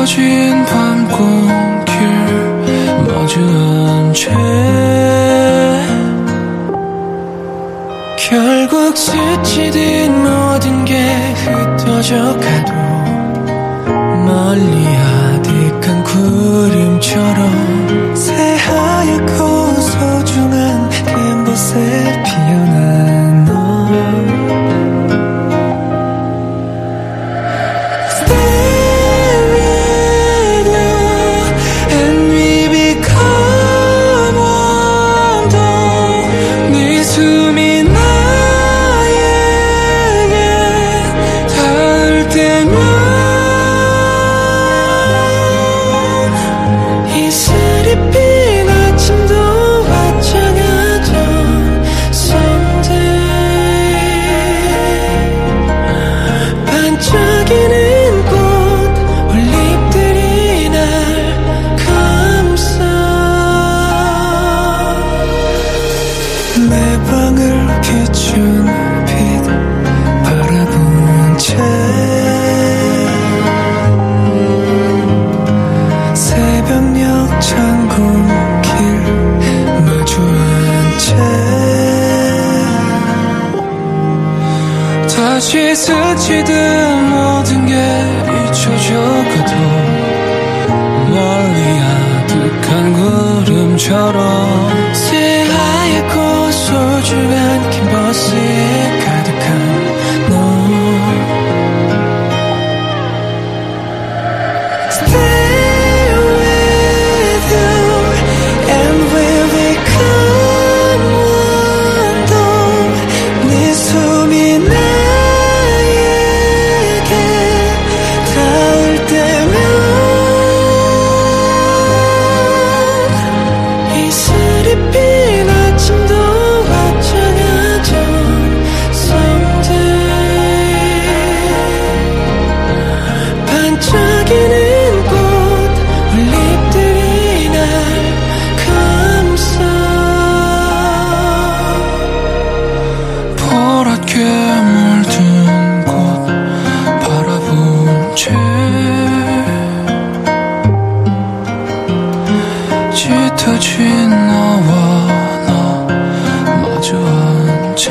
깊어진 밤 공길 마주한 채 결국 스치듯 모든 게 흩어져 가도 멀리 아득한 구름처럼 새하얗고 소중한 캔버스에 피어 다시 스치듯 모든 게 잊혀져 가도 멀리 아득한 구름처럼 꺾이는 꽃 올잎들이 날 감싸. 보랗게 물든 꽃 바라본 채. 짙어진 너와 나 마주한 채.